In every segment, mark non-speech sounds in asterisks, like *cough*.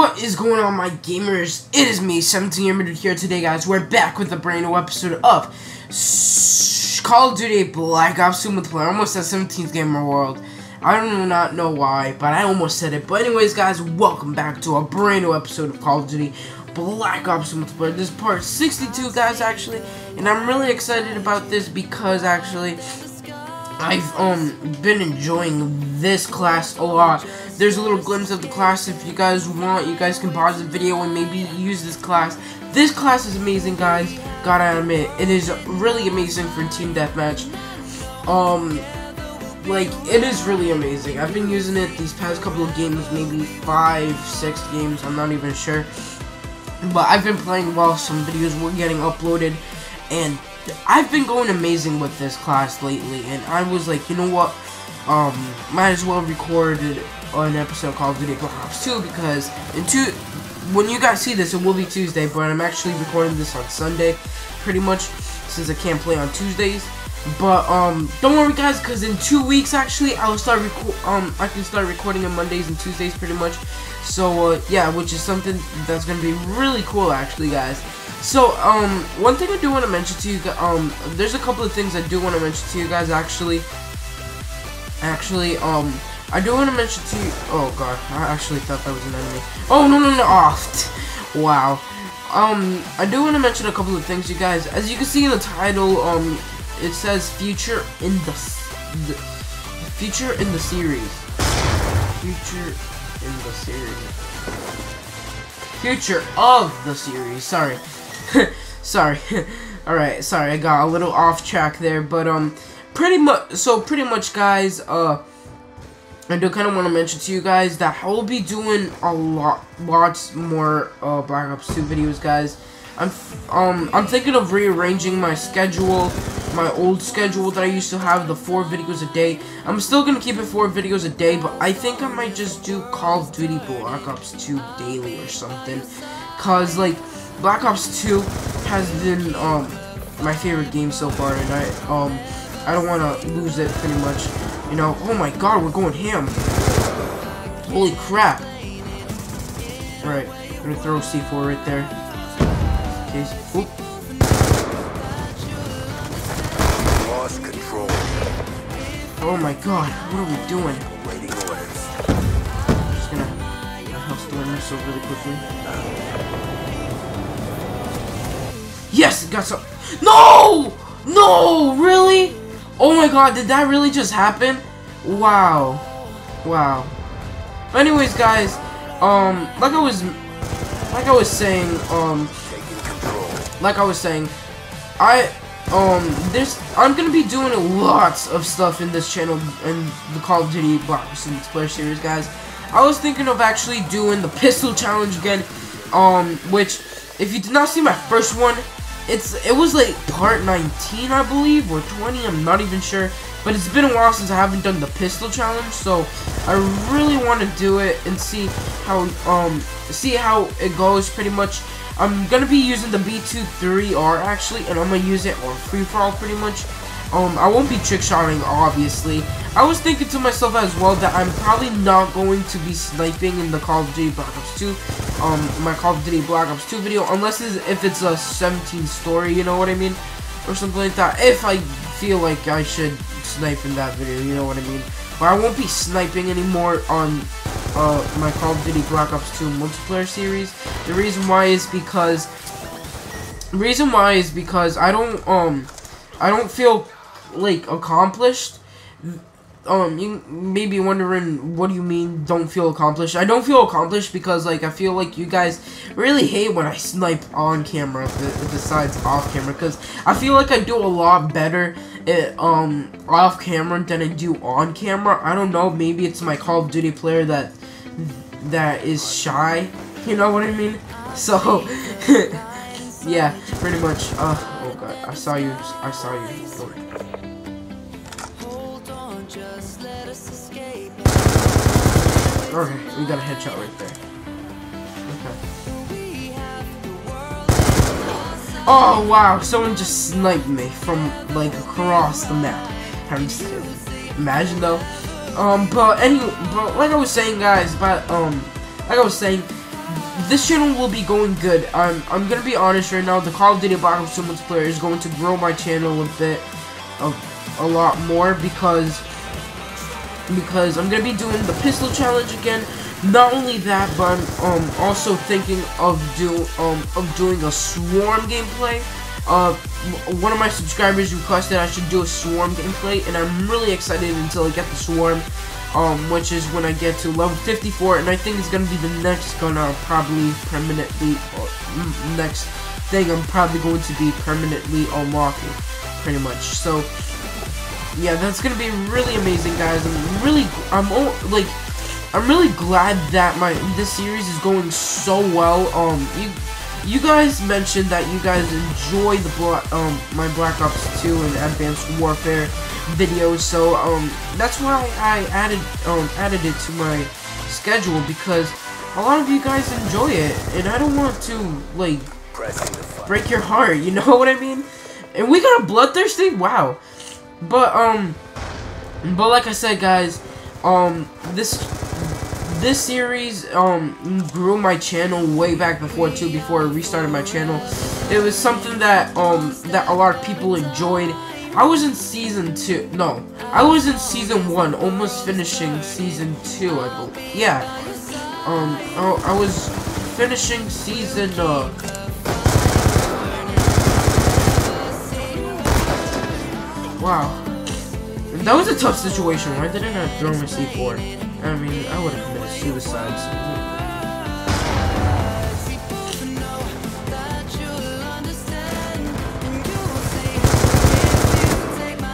What is going on, my gamers? It is me, 17 Year here today, guys. We're back with a brand new episode of Call of Duty Black Ops 2 multiplayer. Almost at 17th Gamer World. I do not know why, but I almost said it. But anyways, guys, welcome back to a brand new episode of Call of Duty Black Ops 2 multiplayer. This is part 62, guys, actually, and I'm really excited about this because actually I've um been enjoying this class a lot. There's a little glimpse of the class if you guys want. You guys can pause the video and maybe use this class. This class is amazing, guys. Gotta admit, it is really amazing for team deathmatch. Um, like it is really amazing. I've been using it these past couple of games, maybe five, six games. I'm not even sure. But I've been playing while some videos were getting uploaded, and I've been going amazing with this class lately, and I was like, you know what, um, might as well record an episode Call of Duty Black Ops 2, because in two, when you guys see this, it will be Tuesday, but I'm actually recording this on Sunday, pretty much, since I can't play on Tuesdays, but, um, don't worry guys, because in two weeks, actually, I'll start um, I can start recording on Mondays and Tuesdays, pretty much, so, uh, yeah, which is something that's gonna be really cool, actually, guys, so, um, one thing I do want to mention to you, um, there's a couple of things I do want to mention to you guys, actually. Actually, um, I do want to mention to you, oh god, I actually thought that was an enemy. Oh, no, no, no, oh, *laughs* wow. Um, I do want to mention a couple of things, you guys. As you can see in the title, um, it says future in the, the future in the series. Future in the series. Future of the series, sorry. *laughs* sorry. *laughs* Alright, sorry, I got a little off track there, but, um, pretty much, so pretty much, guys, uh, I do kind of want to mention to you guys that I will be doing a lot, lots more, uh, Black Ops 2 videos, guys. I'm, um, I'm thinking of rearranging my schedule, my old schedule that I used to have, the four videos a day. I'm still gonna keep it four videos a day, but I think I might just do Call of Duty Black Ops 2 daily or something. Cause, like, Black Ops 2 has been um my favorite game so far, and I um I don't want to lose it pretty much. You know, oh my god, we're going ham. Holy crap. Alright, I'm gonna throw C4 right there. Case. Oop. Lost control. Oh my god, what are we doing? Waiting orders. I'm just gonna, house storm this so really quickly. Yes, got some. No! No! Really? Oh my god, did that really just happen? Wow. Wow. But anyways, guys, um, like I was, like I was saying, um, like I was saying, I, um, this, I'm gonna be doing lots of stuff in this channel and the Call of Duty Black Ops Player series, guys. I was thinking of actually doing the pistol challenge again, um, which, if you did not see my first one, it's it was like part 19 I believe or 20 I'm not even sure. But it's been a while since I haven't done the pistol challenge so I really want to do it and see how um see how it goes pretty much. I'm gonna be using the B23R actually and I'm gonna use it on free for all pretty much um, I won't be trick shotting, obviously. I was thinking to myself as well that I'm probably not going to be sniping in the Call of Duty Black Ops 2, um, my Call of Duty Black Ops 2 video, unless it's, if it's a 17 story, you know what I mean? Or something like that, if I feel like I should snipe in that video, you know what I mean? But I won't be sniping anymore on uh, my Call of Duty Black Ops 2 multiplayer series. The reason why is because, reason why is because I don't, um, I don't feel like accomplished um you may be wondering what do you mean don't feel accomplished? I don't feel accomplished because like i feel like you guys really hate when i snipe on camera besides off camera because i feel like i do a lot better at, um off camera than i do on camera. I don't know maybe it's my call of duty player that that is shy you know what i mean? So *laughs* yeah pretty much uh oh god i saw you i saw you Okay, we got a headshot right there. Okay. Oh wow, someone just sniped me from like across the map. I'm just. Imagine though. Um, but anyway, but like I was saying, guys, but um, like I was saying, this channel will be going good. I'm I'm gonna be honest right now. The Call of Duty Black Ops 2 multiplayer is going to grow my channel a bit, a, a lot more because because I'm gonna be doing the pistol challenge again. Not only that, but I'm um, also thinking of do um of doing a swarm gameplay. Uh, one of my subscribers requested I should do a swarm gameplay, and I'm really excited until I get the swarm, um, which is when I get to level 54, and I think it's gonna be the next gonna probably permanently, or next thing I'm probably going to be permanently unlocking, pretty much. So, yeah, that's gonna be really amazing, guys. I'm really, I'm like, I'm really glad that my this series is going so well. Um, you you guys mentioned that you guys enjoy the um, my Black Ops 2 and Advanced Warfare videos, so um, that's why I added um, added it to my schedule because a lot of you guys enjoy it, and I don't want to like break your heart. You *laughs* know what I mean? And we got a bloodthirsty, wow. But um, but like I said, guys, um, this this series um grew my channel way back before too before I restarted my channel. It was something that um that a lot of people enjoyed. I was in season two no I was in season one almost finishing season two I believe yeah. Um I, I was finishing season uh wow that was a tough situation why didn't I throw my C4 I mean, I would have committed suicide.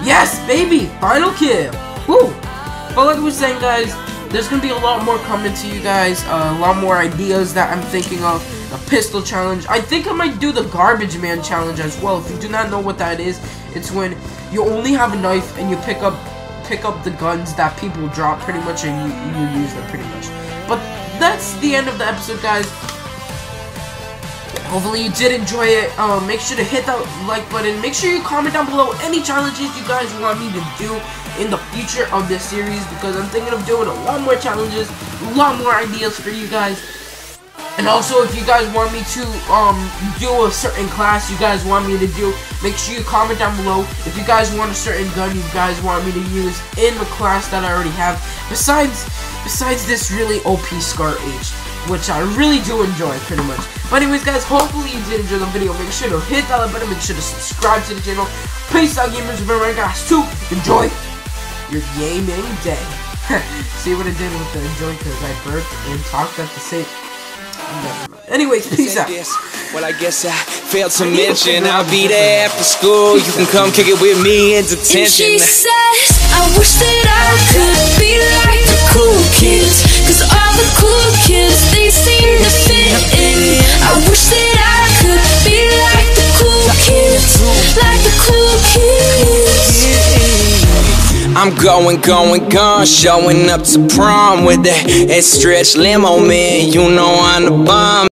Yes, baby! Final kill! Woo! But like I was saying, guys, there's gonna be a lot more coming to you guys. Uh, a lot more ideas that I'm thinking of. A pistol challenge. I think I might do the garbage man challenge as well. If you do not know what that is, it's when you only have a knife and you pick up pick up the guns that people drop pretty much and you, you use them pretty much. But that's the end of the episode, guys. Hopefully you did enjoy it. Um, make sure to hit that like button. Make sure you comment down below any challenges you guys want me to do in the future of this series because I'm thinking of doing a lot more challenges, a lot more ideas for you guys. And also, if you guys want me to um, do a certain class you guys want me to do, make sure you comment down below. If you guys want a certain gun you guys want me to use in the class that I already have, besides besides this really OP Scar H, which I really do enjoy, pretty much. But anyways, guys, hopefully you did enjoy the video. Make sure to hit that like button, make sure to subscribe to the channel. Peace out, gamers. Remember, guys, to enjoy your gaming day. *laughs* See what I did with the enjoy because I burped and talked at the same Anyways, peace out. Uh, well, I guess I failed to mention I'll be there after school. You can come kick it with me in detention. And she says, I wish that I could be like the cool kids. Cause all the cool kids, they seem to fit I'm going, going, gone, showing up to prom with that, stretch limo, man. You know I'm the bomb.